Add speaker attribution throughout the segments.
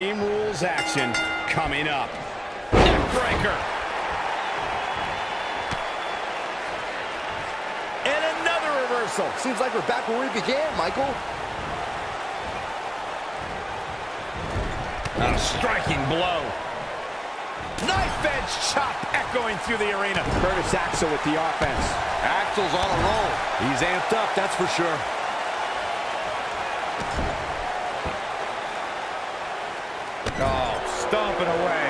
Speaker 1: Extreme Rules action coming up. Neckbreaker. And another reversal.
Speaker 2: Seems like we're back where we began, Michael.
Speaker 1: A striking blow. Knife edge chop echoing through the arena.
Speaker 3: Curtis Axel with the offense.
Speaker 2: Axel's on a roll.
Speaker 1: He's amped up, that's for sure. Oh, stomping away.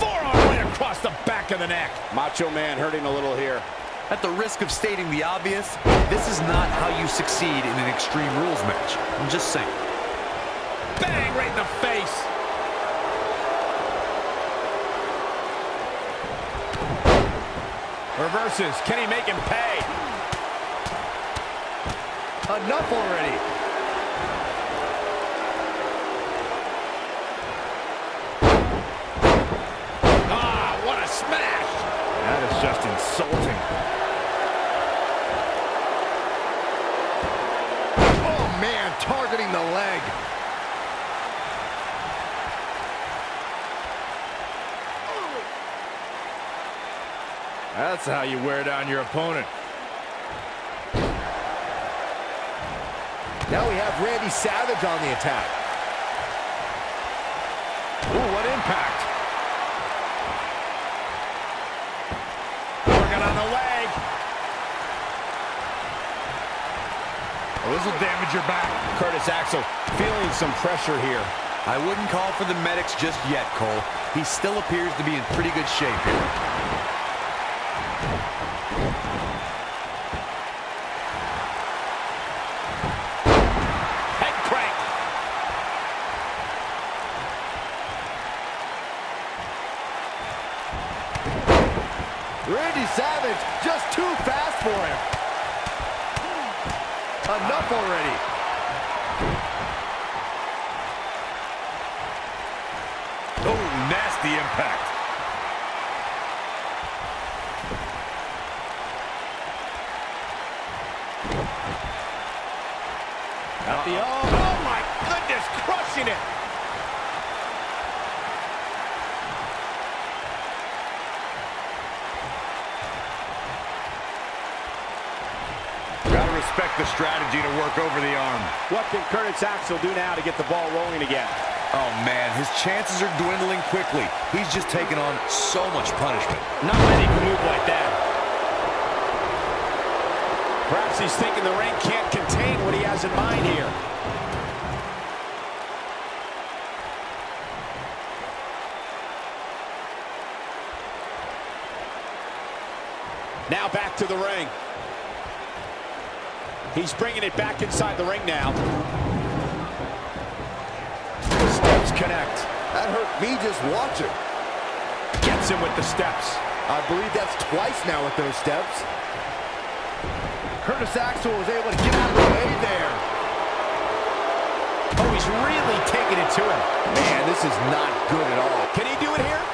Speaker 1: Forearm right across the back of the neck.
Speaker 3: Macho Man hurting a little here.
Speaker 4: At the risk of stating the obvious, this is not how you succeed in an Extreme Rules match. I'm just saying.
Speaker 1: Bang right in the face. Reverses. Can he make him pay?
Speaker 2: Enough already.
Speaker 1: Ah, what a smash. That is just insulting.
Speaker 2: Oh, man, targeting the leg.
Speaker 1: That's how you wear down your opponent.
Speaker 2: Now we have Randy Savage on the attack.
Speaker 1: Ooh, what impact. Working on the leg. Oh, this will damage your back. Curtis Axel feeling some pressure here.
Speaker 4: I wouldn't call for the medics just yet, Cole. He still appears to be in pretty good shape here.
Speaker 2: Randy Savage just too fast for him. Enough already.
Speaker 1: Oh, nasty impact. At the oh, oh my goodness, crushing it. Gotta respect the strategy to work over the arm.
Speaker 3: What can Curtis Axel do now to get the ball rolling again?
Speaker 4: Oh, man, his chances are dwindling quickly. He's just taken on so much punishment.
Speaker 1: Not many can move like that. Perhaps he's thinking the ring can't contain what he has in mind here. Now back to the ring. He's bringing it back inside the ring now. Steps connect.
Speaker 2: That hurt me just watching.
Speaker 1: Gets him with the steps.
Speaker 2: I believe that's twice now with those steps. Curtis Axel was able to get out of the way there.
Speaker 1: Oh, he's really taking it to him.
Speaker 2: Man, this is not good at all.
Speaker 1: Can he do it here?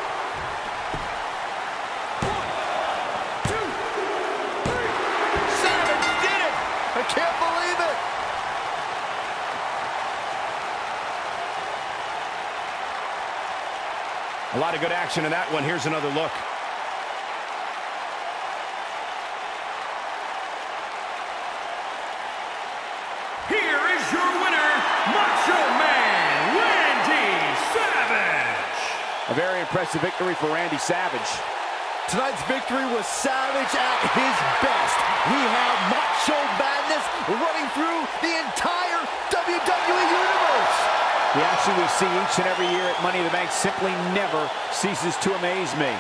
Speaker 1: A lot of good action in that one. Here's another look.
Speaker 5: Here is your winner, Macho Man Randy Savage.
Speaker 3: A very impressive victory for Randy Savage.
Speaker 2: Tonight's victory was Savage at his best. We have Macho Madness running through the entire WWE Universe.
Speaker 3: The action we see each and every year at Money in the Bank simply never ceases to amaze me.